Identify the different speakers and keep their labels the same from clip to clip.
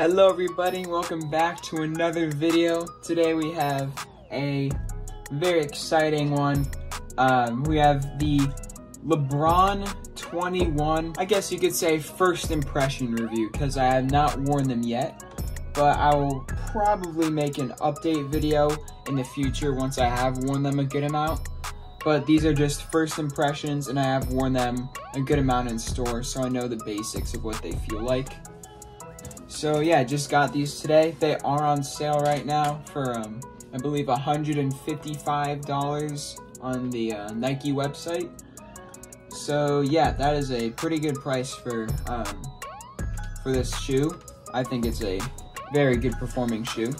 Speaker 1: Hello everybody, welcome back to another video. Today we have a very exciting one. Um, we have the LeBron 21, I guess you could say first impression review because I have not worn them yet. But I will probably make an update video in the future once I have worn them a good amount. But these are just first impressions and I have worn them a good amount in store so I know the basics of what they feel like. So yeah, just got these today. They are on sale right now for, um, I believe, $155 on the uh, Nike website. So yeah, that is a pretty good price for um, for this shoe. I think it's a very good performing shoe.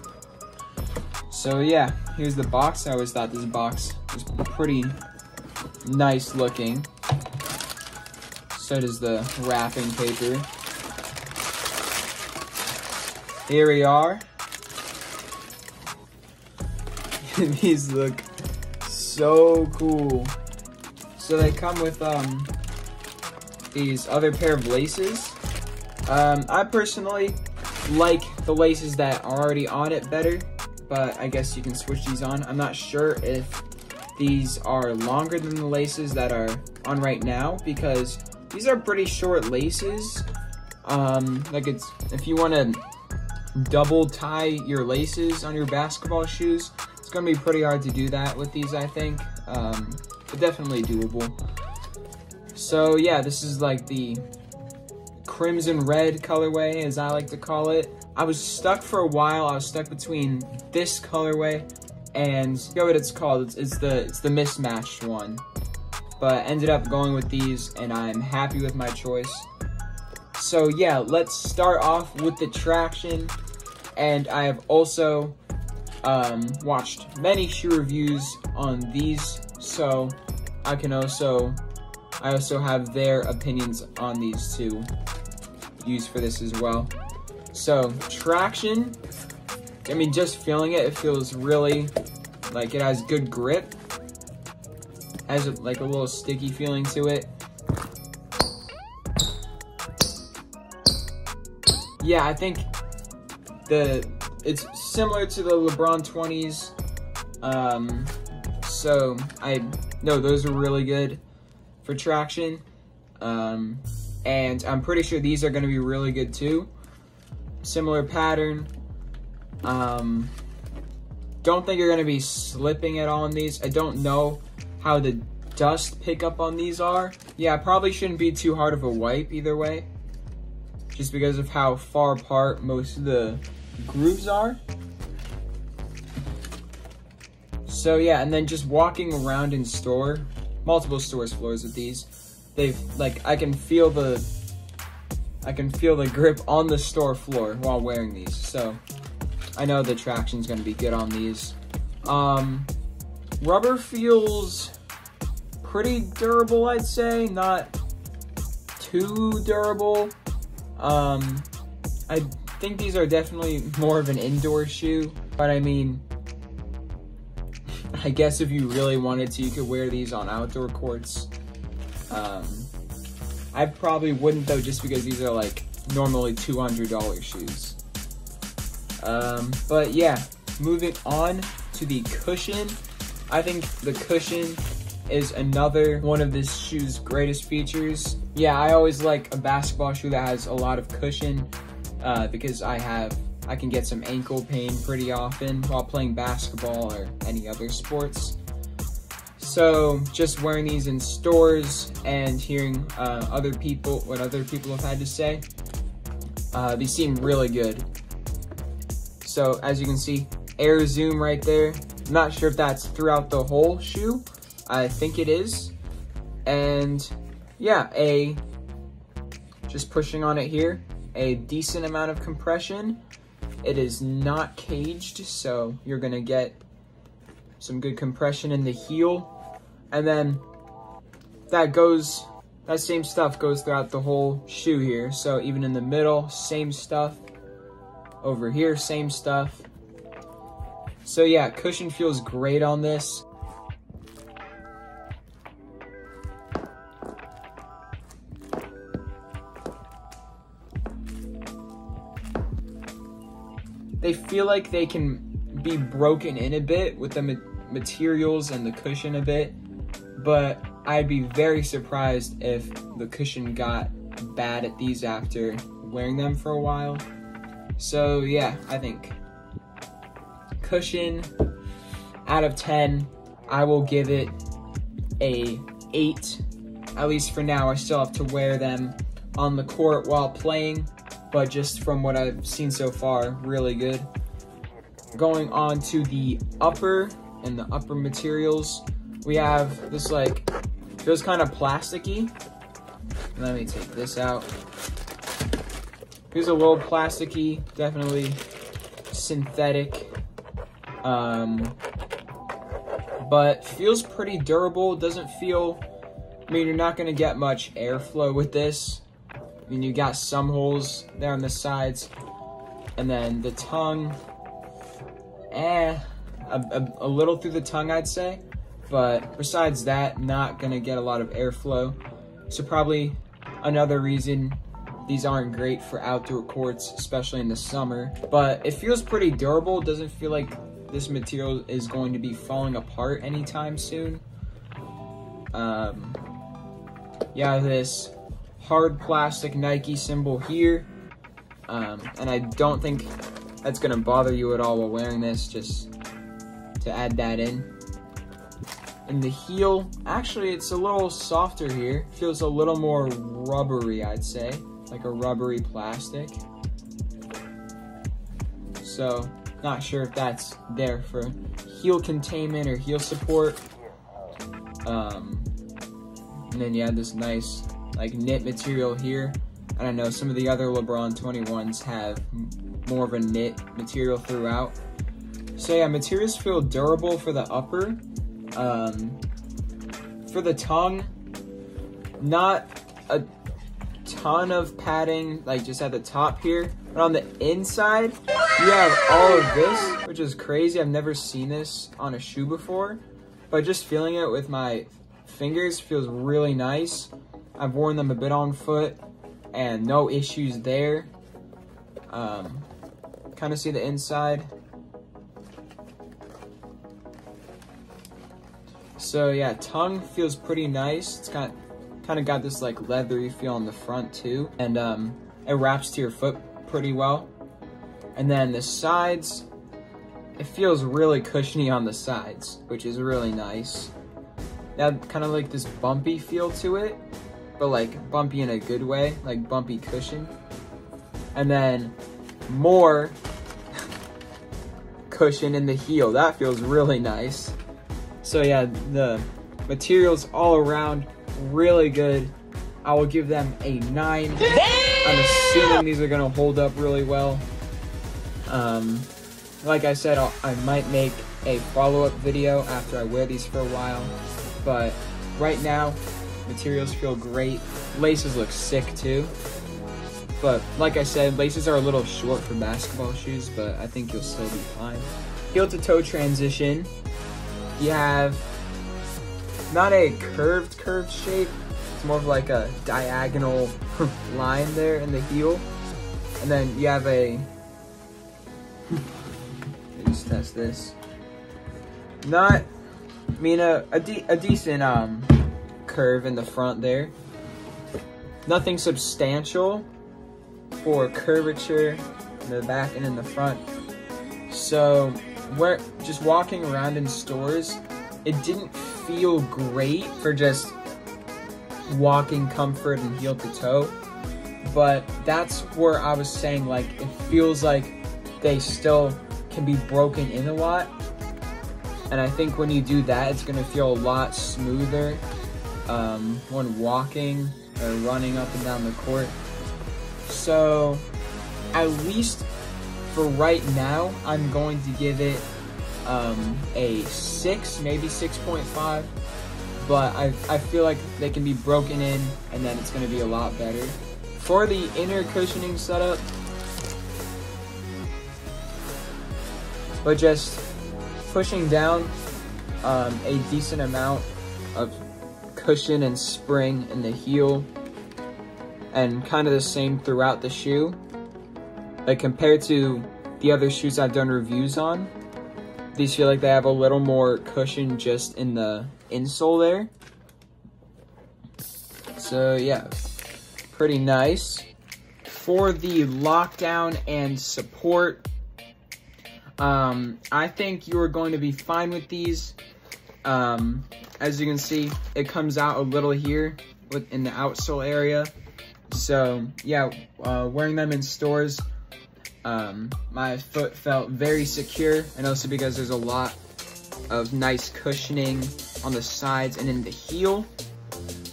Speaker 1: So yeah, here's the box. I always thought this box was pretty nice looking. So does the wrapping paper. Here we are. These look so cool. So they come with um these other pair of laces. Um, I personally like the laces that are already on it better, but I guess you can switch these on. I'm not sure if these are longer than the laces that are on right now because these are pretty short laces. Um, like it's, if you want to double tie your laces on your basketball shoes. It's going to be pretty hard to do that with these, I think. Um, but definitely doable. So yeah, this is like the crimson red colorway, as I like to call it. I was stuck for a while. I was stuck between this colorway and go what it's called. It's, it's the it's the mismatched one. But ended up going with these, and I'm happy with my choice. So yeah, let's start off with the traction. And I have also um, watched many shoe reviews on these, so I can also, I also have their opinions on these two used for this as well. So traction, I mean, just feeling it, it feels really like it has good grip. Has like a little sticky feeling to it. yeah, I think the it's similar to the LeBron 20s. Um, so I know those are really good for traction. Um, and I'm pretty sure these are going to be really good too. Similar pattern. Um, don't think you're going to be slipping at all on these. I don't know how the dust pickup on these are. Yeah, probably shouldn't be too hard of a wipe either way just because of how far apart most of the grooves are. So yeah, and then just walking around in store, multiple stores floors with these, they've, like, I can feel the, I can feel the grip on the store floor while wearing these. So I know the traction's gonna be good on these. Um, rubber feels pretty durable, I'd say, not too durable. Um, I think these are definitely more of an indoor shoe, but I mean, I guess if you really wanted to, you could wear these on outdoor courts. Um, I probably wouldn't though, just because these are like normally $200 shoes. Um, but yeah, moving on to the cushion. I think the cushion is another one of this shoe's greatest features. Yeah, I always like a basketball shoe that has a lot of cushion uh, because I have I can get some ankle pain pretty often while playing basketball or any other sports. So just wearing these in stores and hearing uh, other people, what other people have had to say, uh, these seem really good. So as you can see, air zoom right there. I'm not sure if that's throughout the whole shoe, I think it is. And yeah, a, just pushing on it here, a decent amount of compression. It is not caged, so you're gonna get some good compression in the heel. And then that goes, that same stuff goes throughout the whole shoe here. So even in the middle, same stuff. Over here, same stuff. So yeah, cushion feels great on this. Feel like they can be broken in a bit with the ma materials and the cushion a bit, but I'd be very surprised if the cushion got bad at these after wearing them for a while. So yeah, I think cushion out of 10, I will give it a 8. At least for now, I still have to wear them on the court while playing, but just from what I've seen so far, really good. Going on to the upper and the upper materials, we have this like, feels kind of plasticky. Let me take this out. Feels a little plasticky, definitely synthetic. Um, but feels pretty durable. Doesn't feel, I mean, you're not going to get much airflow with this. I mean, you got some holes there on the sides. And then the tongue, eh, a, a, a little through the tongue, I'd say. But besides that, not to get a lot of airflow. So probably another reason these aren't great for outdoor courts, especially in the summer. But it feels pretty durable. Doesn't feel like this material is going to be falling apart anytime soon. Um, yeah, this hard plastic Nike symbol here. Um, and I don't think that's to bother you at all while wearing this, just to add that in. And the heel, actually it's a little softer here. Feels a little more rubbery, I'd say. Like a rubbery plastic. So, not sure if that's there for heel containment or heel support. Um, and then you have this nice like knit material here. And I know some of the other LeBron 21s have more of a knit material throughout. So yeah, materials feel durable for the upper. Um, for the tongue, not a ton of padding, like just at the top here. But on the inside, you have all of this, which is crazy. I've never seen this on a shoe before. But just feeling it with my fingers feels really nice. I've worn them a bit on foot and no issues there. Um, kind of see the inside. So yeah, tongue feels pretty nice. It's got kind of got this like leathery feel on the front too. And um, it wraps to your foot pretty well. And then the sides, it feels really cushiony on the sides, which is really nice. That kind of like this bumpy feel to it, but like bumpy in a good way, like bumpy cushion. And then more cushion in the heel. That feels really nice. So yeah, the materials all around really good. I will give them a nine. I'm assuming these are gonna hold up really well. Um, like I said, I'll, i might make a follow-up video after I wear these for a while. But right now, materials feel great. Laces look sick too. But like I said, laces are a little short for basketball shoes, but I think you'll still be fine. Heel to toe transition. You have not a curved, curved shape. It's more of like a diagonal line there in the heel. And then you have a, just test this. Not, I mean, a, a, de a decent um, curve in the front there. Nothing substantial for curvature in the back and in the front. So, we're just walking around in stores, it didn't feel great for just walking comfort and heel to toe. But that's where I was saying, like, it feels like they still can be broken in a lot. And I think when you do that, it's gonna feel a lot smoother um, when walking or running up and down the court. So, at least for right now, I'm going to give it um, a 6, maybe 6.5. But I, I feel like they can be broken in and then it's going to be a lot better. For the inner cushioning setup, but just pushing down um, a decent amount of cushion and spring in the heel and kind of the same throughout the shoe. Like compared to the other shoes I've done reviews on. These feel like they have a little more cushion just in the insole there. So yeah, pretty nice. For the lockdown and support, um, I think you are going to be fine with these. Um, as you can see, it comes out a little here in the outsole area. So yeah, uh, wearing them in stores, um, my foot felt very secure and also because there's a lot of nice cushioning on the sides and in the heel.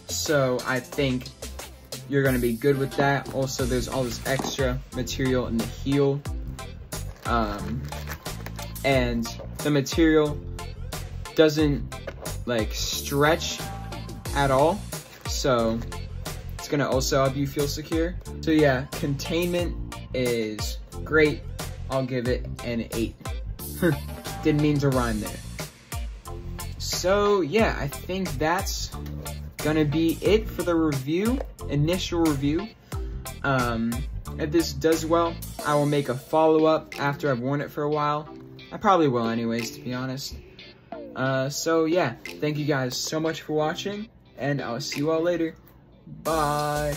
Speaker 1: So I think you're gonna be good with that. Also, there's all this extra material in the heel. Um, and the material doesn't like stretch at all. So it's gonna also help you feel secure. So yeah, containment is great. I'll give it an eight. Didn't mean to rhyme there. So yeah, I think that's gonna be it for the review, initial review. Um, if this does well, I will make a follow-up after I've worn it for a while. I probably will anyways, to be honest. Uh, so yeah, thank you guys so much for watching, and I'll see you all later. Bye.